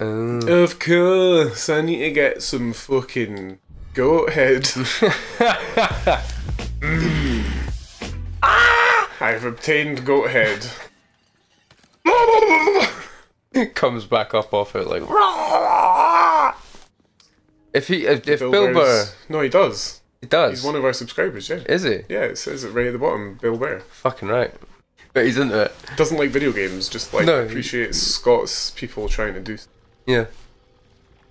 Uh. Of course, I need to get some fucking goat head. Mm. I've obtained goat head. It Comes back up off it like. If he, if, if Bill Bill Burr, No, he does. he does, He's one of our subscribers, yeah. is he? Yeah, it says it right at the bottom, Bill Bear. Fucking right. But he's into it. Doesn't like video games, just like No. appreciates Scots people trying to do Yeah.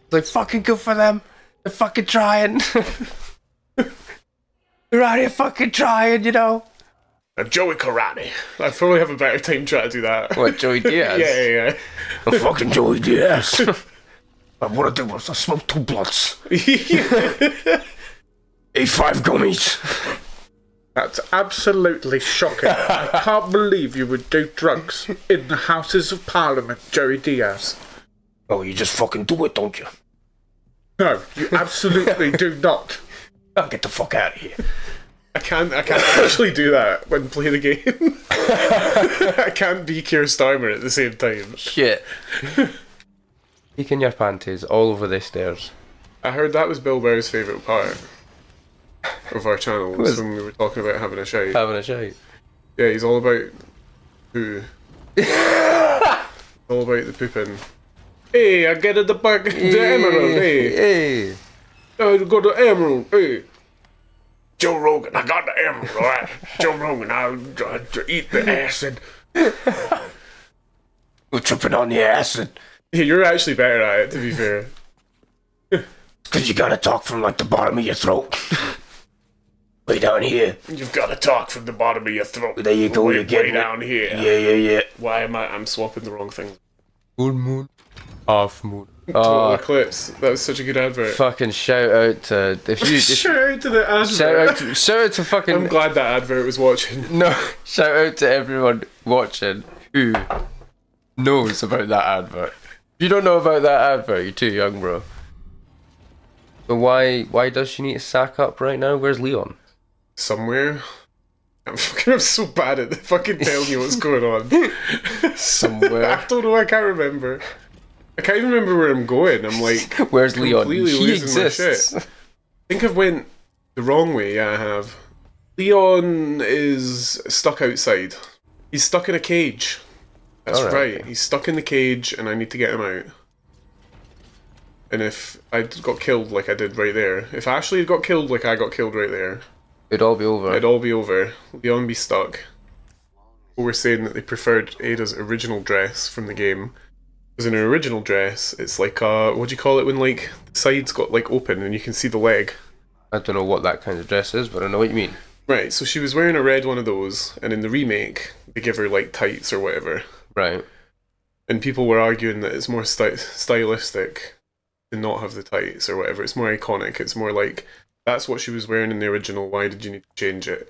It's like fucking good for them. They're fucking trying. They're out here fucking trying, you know. Uh, Joey Karate. I'd probably have a better time trying to do that. What Joey Diaz? yeah, yeah, yeah. I'm fucking Joey Diaz. I want to do was I smoke two blunts, A five gummies. That's absolutely shocking. I can't believe you would do drugs in the Houses of Parliament, Joey Diaz. Oh, you just fucking do it, don't you? No, you absolutely do not. I'll get the fuck out of here. I can't. I can't actually do that when play the game. I can't be Keir Starmer at the same time. Shit. Peek in your panties all over the stairs. I heard that was Bill Burr's favourite part of our channel when we were talking about having a shout. Having a shite. Yeah, he's all about poo. all about the pooping. Hey, I get it the back the emerald. Hey, Hey. I got the emerald. Hey, Joe Rogan, I got the emerald. All right, Joe Rogan, I'll, I'll eat the acid. We're tripping on the acid. Yeah, you're actually better at it, to be fair. Cause you gotta talk from like the bottom of your throat. Way down here. You've got to talk from the bottom of your throat. There you go, way, you're getting way it. down here. Yeah, yeah, yeah. Why am I? I'm swapping the wrong thing. Full moon. Half moon. Total Oh, Eclipse. That was such a good advert. fucking shout out to if you if, Shout out to the advert. shout out to, shout out to I'm glad that advert was watching. no shout out to everyone watching who knows about that advert. If you don't know about that advert, you're too young, bro. But why why does she need to sack up right now? Where's Leon? Somewhere. I'm fucking. I'm so bad at fucking telling you what's going on. Somewhere. I don't know. I can't remember. I can't even remember where I'm going. I'm like Where's Leon? completely He losing my exists. shit. I think I've went the wrong way. Yeah, I have. Leon is stuck outside. He's stuck in a cage. That's right. okay. He's stuck in the cage, and I need to get him out. And if I got killed like I did right there, if Ashley had got killed like I got killed right there, It'd all be over. it'd all be over. Leon be stuck. People were saying that they preferred Ada's original dress from the game. Because in her original dress, it's like uh, what do you call it when like the sides got like open and you can see the leg. I don't know what that kind of dress is, but I know what you mean. Right. So she was wearing a red one of those, and in the remake, they give her like tights or whatever. Right. And people were arguing that it's more sty- stylistic to not have the tights or whatever. It's more iconic. It's more like that's what she was wearing in the original. Why did you need to change it?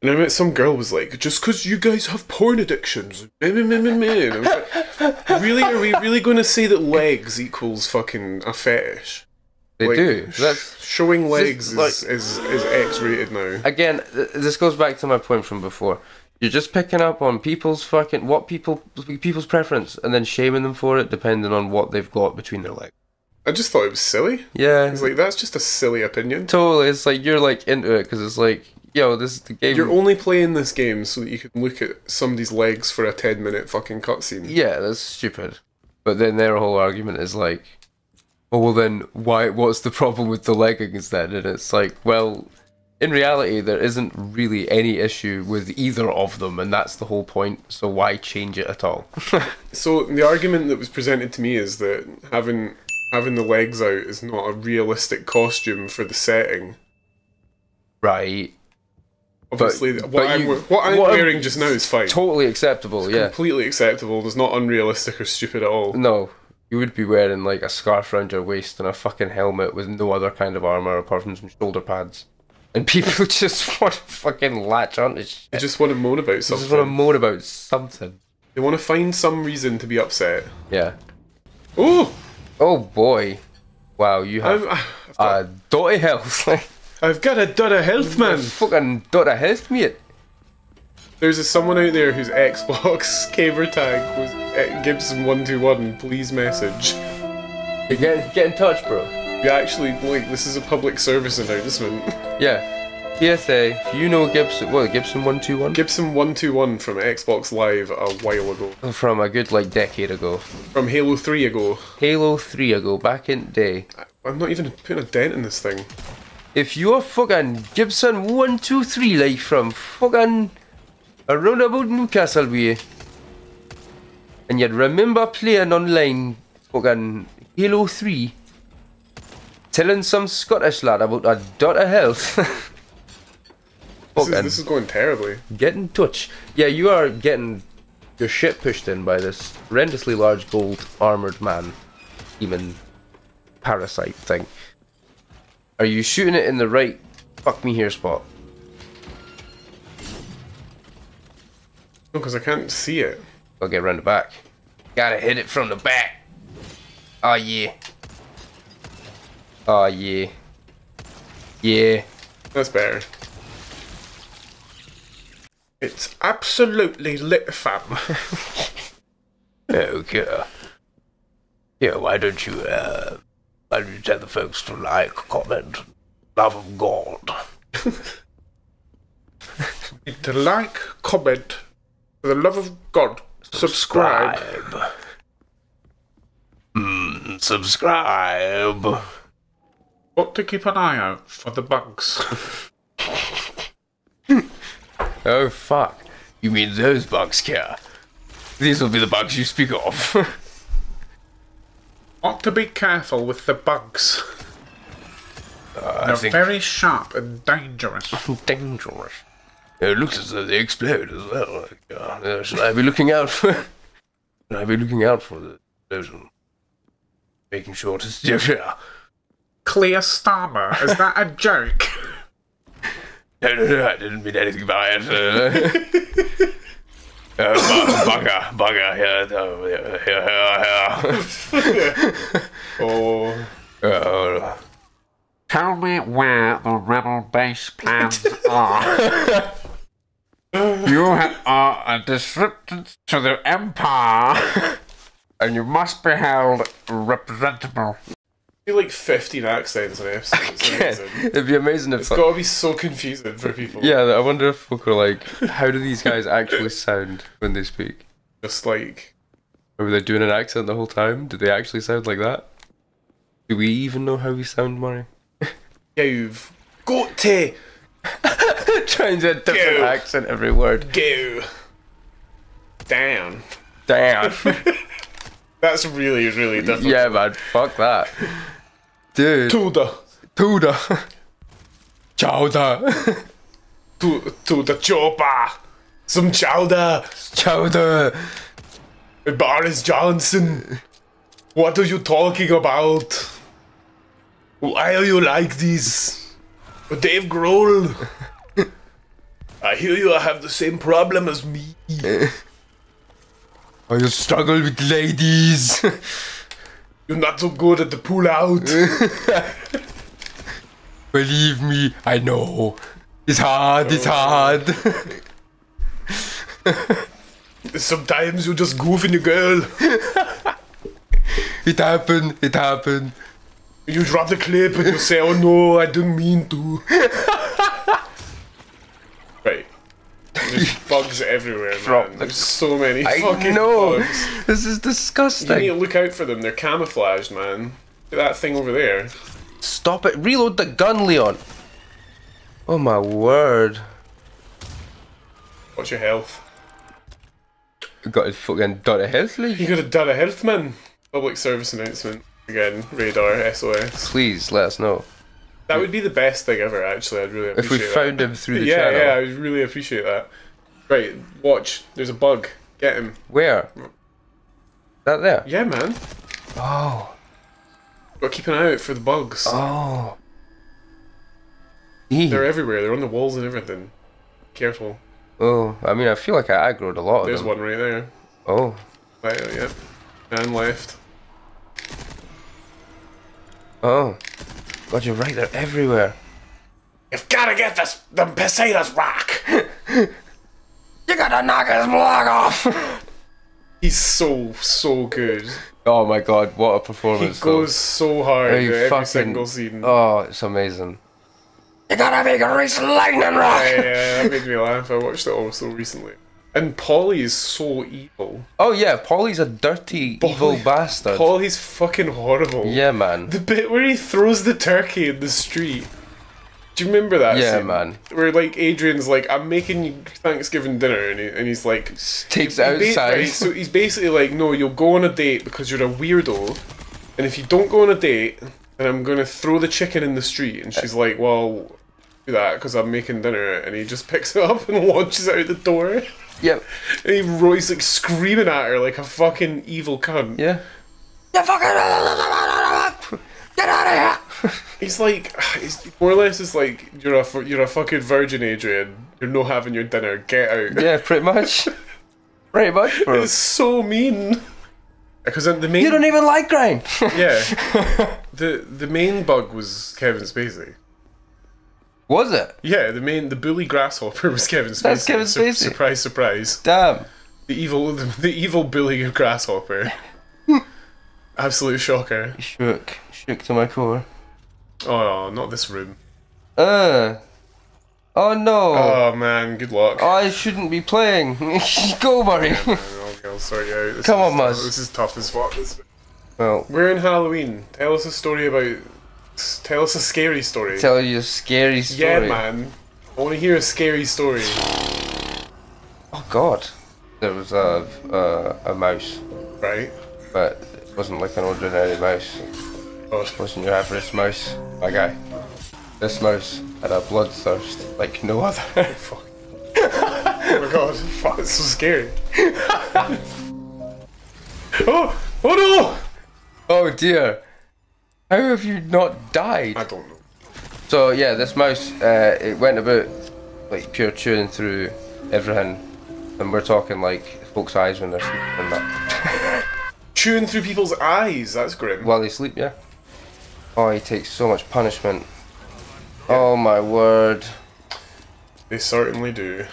And I met some girl was like, just because you guys have porn addictions. meh, meh, meh, meh, meh." And I was like, really? Are we really going to say that legs equals fucking a fetish? They Like, do. That's showing legs like- is, is, is X rated now. again. th- This goes back to my point from before. You're just picking up on people's fucking what people people's preference, and then shaming them for it, depending on what they've got between their legs. I just thought it was silly. Yeah, It's like that's just a silly opinion. totally. It's like you're like into it because it's like, yo, this is the game. You're only playing this game so that you can look at somebody's legs for a ten minute fucking cutscene. yeah, that's stupid. But then their whole argument is like, oh well, then why? What's the problem with the leggings then? And it's like, well, in reality, there isn't really any issue with either of them, and that's the whole point. So why change it at all? So the argument that was presented to me is that having having the legs out is not a realistic costume for the setting. right. Obviously, but what I'm, you- what I'm what I'm- wearing just now is fine. Totally acceptable. Yeah. Completely acceptable. It's not unrealistic or stupid at all. No, you would be wearing like a scarf around your waist and a fucking helmet with no other kind of armor apart from some shoulder pads. And people just want to fucking latch onto shit. They just want to moan about something. They just want to moan about something. They want to find some reason to be upset. Yeah. Oh, Oh boy. Wow, you have I'm, I've, got, a dotty health. I've got a dot of health, man. fucking dotty health, mate. There's a, someone out there whose Xbox gamer tag was uh, Gibson121. Please message. Get, get in touch, bro. You actually like this is a public service announcement. Yeah. PSA, if you know Gibson, what, Gibson 121? Gibson one two one from Xbox Live a while ago, From a good, like, decade ago. from Halo Three ago. Halo 3 ago, back in the day. I'm not even putting a dent in this thing. If you're fucking Gibson 123, like, from fucking around about Newcastle way, and you'd remember playing online fucking Halo 3, telling some Scottish lad about a dot of health. This is, this is going terribly. get in touch. Yeah, you are getting your shit pushed in by this horrendously large gold armored man, demon parasite thing. Are you shooting it in the right fuck me here spot? No, because I can't see it. I'll get round the back. Gotta hit it from the back. Oh yeah. Oh yeah. Yeah. That's better. It's absolutely lit, fam. Okay. Yeah, why don't you, uh, why don't you tell the folks to like, comment, love of God. to like, comment, for the love of God, subscribe. Mm, subscribe. Got to keep an eye out for the bugs. Oh fuck. You mean those bugs, Keir? These will be the bugs you speak of. Ought to be careful with the bugs. I They're think very sharp and dangerous. dangerous. It looks as though they explode as well. Like, uh, uh, should I be looking out for? should I be looking out for the explosion? Making sure to steer clear. Clear Starmer, is that a joke? No, no, no, I didn't mean anything by it. Uh, uh, bugger, bugger, here, here, here, here. Oh, Uh, Tell me where the rebel base plans are. you are a disruptor to the Empire, and you must be held representable. Feel like 15 accents in episode. It'd be amazing if. It's gotta be so confusing for people. Yeah, I wonder if folk are like, how do these guys actually sound when they speak? Just like, were they doing an accent the whole time? Do they actually sound like that? Do we even know how we sound, Murray? you've got to Trying to a different Go. accent every word. go down. Damn. That's really, really difficult. yeah, man. Fuck that. Dude. Tuda. Chowder. to, to the chopper. Some chowder. Chowder. Boris Johnson. What are you talking about? Why are you like this? Dave Grohl. I hear you have the same problem as me. I struggle with ladies. You're not so good at the pull out. Believe me, I know. It's hard, it's hard. Sometimes you just goof in the girl. it happened, it happened. You drop the clip and you say, oh no, I didn't mean to. Bugs everywhere, Drop man. There's so many I fucking know. bugs. This is disgusting. You need to look out for them. They're camouflaged, man. Look at that thing over there. Stop it. Reload the gun, Leon. Oh my word. What's your health? Got a fucking dot of health, Lee? You got a done a health, man. Public service announcement. Again, radar, SOS. Please let us know. That would be the best thing ever, actually. I'd really If appreciate we that. found him through the yeah, channel. yeah, I would really appreciate that. Right, watch. There's a bug. Get him. Where? That there? Yeah, man. Oh. But keep an eye out for the bugs. Oh. Eee. They're everywhere. They're on the walls and everything. Careful. Oh, I mean, I feel like I aggroed a lot of There's one right there. Oh. Right, oh, yep. And left. Oh. God, you're right. They're everywhere. You've gotta get this them Poseidon's rock. You gotta knock his block off. He's so so good. Oh my god, what a He performance! though. goes so hard Are every fucking- single scene. Oh, it's amazing. You gotta make a race lightning rock. Yeah, yeah, that made me laugh. I watched it also recently. And Paulie is so evil. Oh yeah, Paulie's a dirty, evil bastard. Paulie's fucking horrible. yeah, man. The bit where he throws the turkey in the street. Do you remember that? Yeah, scene? man. Where like Adrian's like, I'm making you Thanksgiving dinner, and, he, and he's like, Takes he it ba- outside. right, so he's basically like, no, you'll go on a date because you're a weirdo, and if you don't go on a date, then I'm gonna throw the chicken in the street. And she's like, well, do that because I'm making dinner, and he just picks it up and launches out the door. Yep. And he Roy's like screaming at her like a fucking evil cunt. Yeah. You fucking get out of here. He's like, he's more or less it's like, you're a you're a fucking virgin, Adrian. You're not having your dinner. Get out. Yeah, pretty much. pretty much, bro. It's so mean. Because the main You don't even like grind. yeah, the the main bug was Kevin Spacey. Was it? Yeah, the main the bully grasshopper was Kevin Spacey. That's Kevin Sur- Spacey. surprise, surprise. Damn. The evil the, the evil bully grasshopper. Absolute shocker. Shook. Shook to my core. Oh, not this room. Uh. Oh no. Oh man, good luck. I shouldn't be playing. Go, Murray. Okay, I'll sort you out. This Come on, Muzz. This is tough as fuck. This- well, We're in Halloween. Tell us a story about. Tell us a scary story. tell you a scary story. yeah, man. I want to hear a scary story. Oh God. There was a a, a mouse, Right? but it wasn't like an ordinary mouse. Oh, wasn't your average mouse, my guy. This mouse had a bloodthirst like no other. fuck. oh my god. Fuck, it's so scary. oh! Oh no! oh dear. How have you not died? I don't know. So yeah, this mouse, uh, it went about like pure chewing through everything, and we're talking like folks' eyes when they're sleeping and that. Chewing through people's eyes. That's grim. While they sleep, yeah. Oh, he takes so much punishment. Oh my word. They certainly do.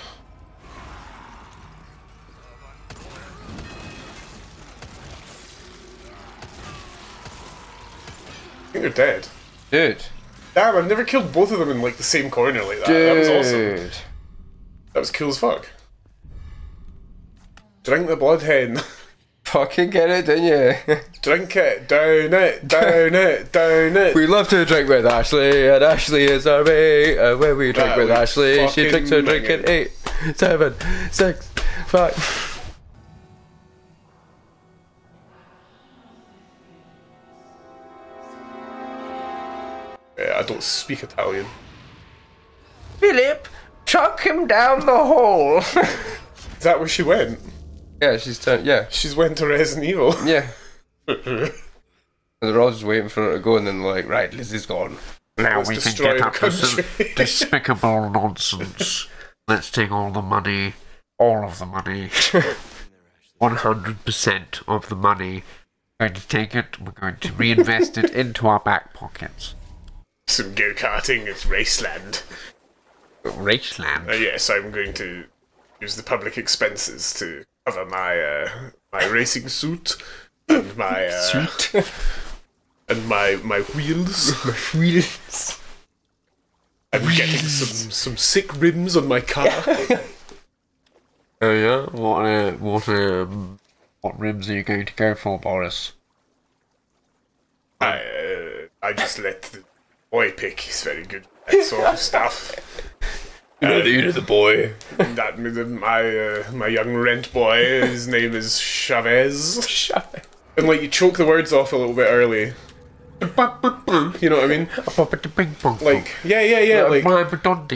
I think they're dead. Dude. Damn, I've never killed both of them in like the same corner like that. That was awesome. That was cool as fuck. Drink the blood hen. Fucking get it, didn't you? Drink it, down it, down it, down it. we love to drink with Ashley, and Ashley is our mate. And when we drink That with Ashley, she drinks her drink in it. eight, seven, six, five. Yeah, I don't speak Italian. Philip, chuck him down the hole. Is that where she went? Yeah, she's turned. Yeah, She's went to Resident Evil. yeah. and they're all just waiting for her to go, and then like, right, Lizzie's gone. Now Let's we can get up to some despicable nonsense. Let's take all the money, all of the money, 100% of the money. We're going to take it, we're going to reinvest it into our back pockets. Some go karting at Raceland. Raceland. Uh, yes, I'm going to use the public expenses to cover my uh, my racing suit and my uh, and my my wheels. My wheels. I'm getting some some sick rims on my car. Oh yeah? What, uh, what, um, what rims are you going to go for, Boris? I uh, I just let the boy pick. He's very good at that sort of stuff. You're the boy. That my uh, my young rent boy. His name is Chavez. And like you choke the words off a little bit early. You know what I mean? Like yeah, yeah, yeah. Like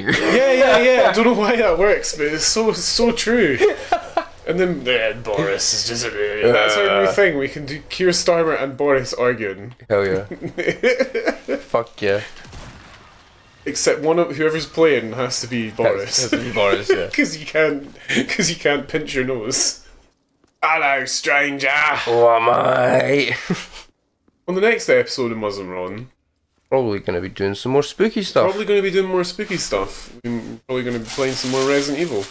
yeah, yeah, yeah. I don't know why that works, but it's so so true. And then yeah, Boris is just a, that's our new thing. We can do Keir Starmer and Boris arguing, Hell yeah. Fuck yeah. Except one of whoever's playing has to be Boris. Has to be Boris, yeah. Because you can't, because you can't pinch your nose. Hello, stranger. Oh, am I? On the next episode of Muzz and Ron, Probably gonna be doing some more spooky stuff. probably going to be doing more spooky stuff. We're probably going to be playing some more Resident Evil.